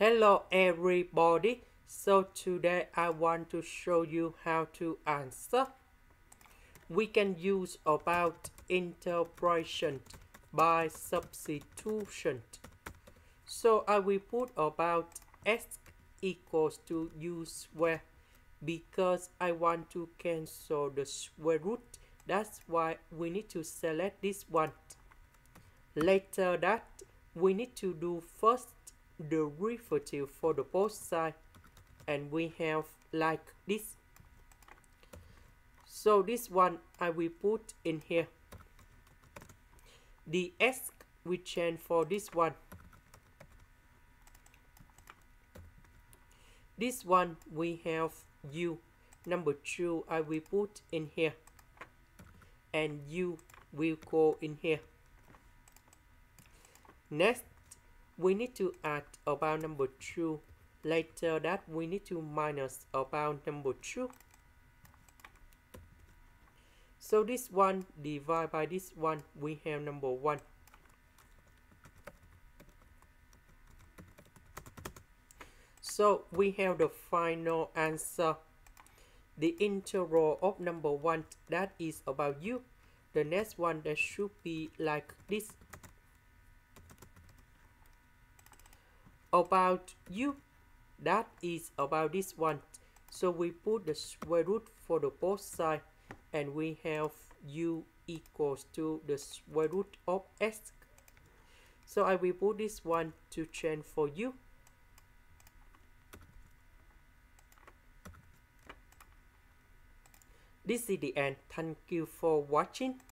Hello everybody. So today I want to show you how to answer. We can use about integration by substitution. So I will put about x equals to u square because I want to cancel the square root. That's why we need to select this one. Later that we need to do first derivative for the both side and we have like this. So this one I will put in here. The s we change for this one. This one we have u. Number two I will put in here. And u will go in here. Next we need to add about number 2 later that we need to minus about number 2 so this one divide by this one we have number 1 so we have the final answer. The integral of number 1 that is about u the next one that should be like this about u that is about this one. So we put the square root for the both side and we have u equals to the square root of s so I will put this one to change for u. This is the end. Thank you for watching